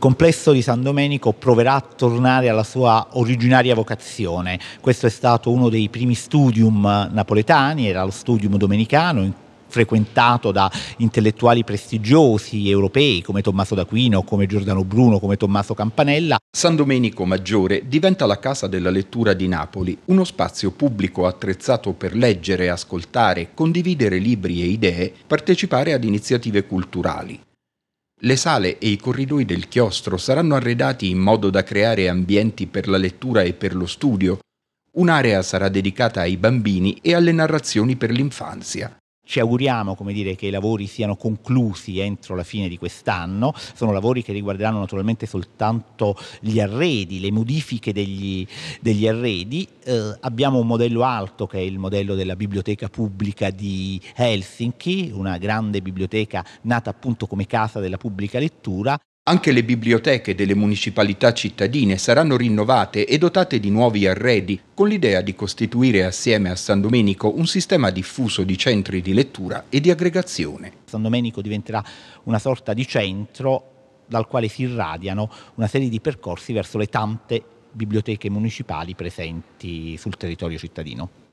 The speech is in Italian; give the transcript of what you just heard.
complesso di San Domenico proverà a tornare alla sua originaria vocazione. Questo è stato uno dei primi studium napoletani, era lo studium domenicano frequentato da intellettuali prestigiosi europei come Tommaso d'Aquino, come Giordano Bruno, come Tommaso Campanella. San Domenico Maggiore diventa la casa della lettura di Napoli, uno spazio pubblico attrezzato per leggere, ascoltare, condividere libri e idee, partecipare ad iniziative culturali. Le sale e i corridoi del chiostro saranno arredati in modo da creare ambienti per la lettura e per lo studio. Un'area sarà dedicata ai bambini e alle narrazioni per l'infanzia. Ci auguriamo dire, che i lavori siano conclusi entro la fine di quest'anno, sono lavori che riguarderanno naturalmente soltanto gli arredi, le modifiche degli, degli arredi. Eh, abbiamo un modello alto che è il modello della biblioteca pubblica di Helsinki, una grande biblioteca nata appunto come casa della pubblica lettura anche le biblioteche delle municipalità cittadine saranno rinnovate e dotate di nuovi arredi, con l'idea di costituire assieme a San Domenico un sistema diffuso di centri di lettura e di aggregazione. San Domenico diventerà una sorta di centro dal quale si irradiano una serie di percorsi verso le tante biblioteche municipali presenti sul territorio cittadino.